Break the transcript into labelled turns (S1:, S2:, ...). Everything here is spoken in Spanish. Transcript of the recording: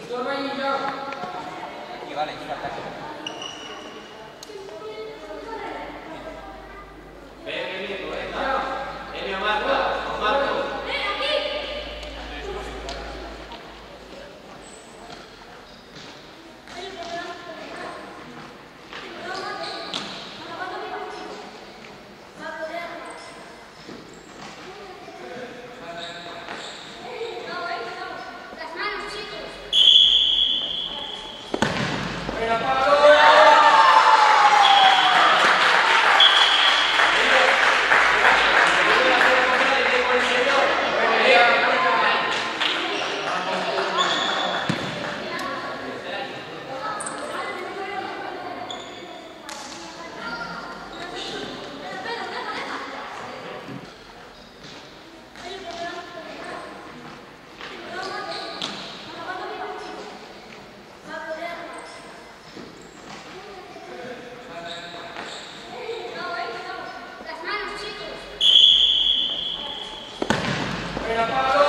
S1: y Vale,
S2: Gracias. Gracias.